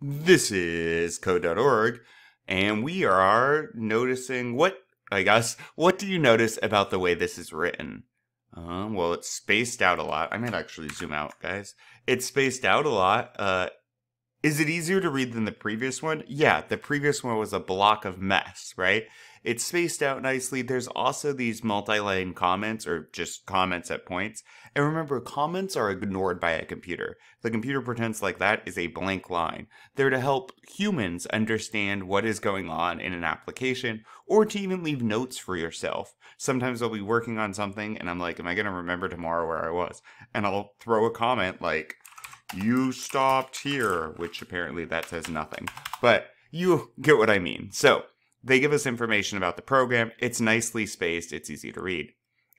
This is code.org, and we are noticing what, I guess, what do you notice about the way this is written? Uh, well, it's spaced out a lot. I might actually zoom out, guys. It's spaced out a lot. Uh, is it easier to read than the previous one? Yeah, the previous one was a block of mess, right? It's spaced out nicely. There's also these multi-line comments or just comments at points. And remember, comments are ignored by a computer. The computer pretends like that is a blank line. They're to help humans understand what is going on in an application or to even leave notes for yourself. Sometimes I'll be working on something and I'm like, am I going to remember tomorrow where I was? And I'll throw a comment like, you stopped here, which apparently that says nothing. But you get what I mean. So, they give us information about the program. It's nicely spaced. It's easy to read.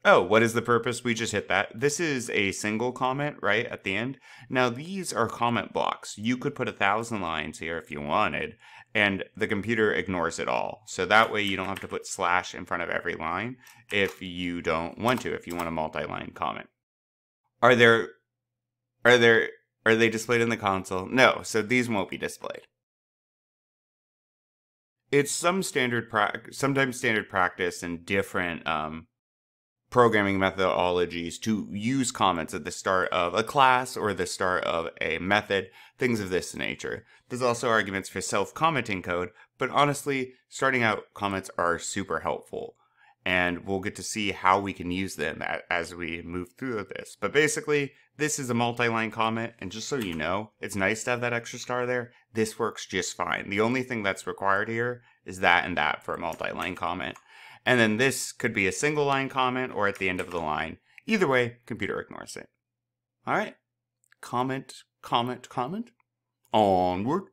Oh, what is the purpose? We just hit that. This is a single comment, right, at the end. Now, these are comment blocks. You could put a thousand lines here if you wanted, and the computer ignores it all. So that way you don't have to put slash in front of every line if you don't want to, if you want a multi-line comment. Are there, are there, are they displayed in the console? No, so these won't be displayed it's some standard sometimes standard practice and different um, programming methodologies to use comments at the start of a class or the start of a method, things of this nature. There's also arguments for self-commenting code, but honestly, starting out comments are super helpful. And we'll get to see how we can use them as we move through this. But basically, this is a multi-line comment, and just so you know, it's nice to have that extra star there. This works just fine. The only thing that's required here is that and that for a multi-line comment. And then this could be a single line comment or at the end of the line. Either way, computer ignores it. All right. Comment, comment, comment. Onward.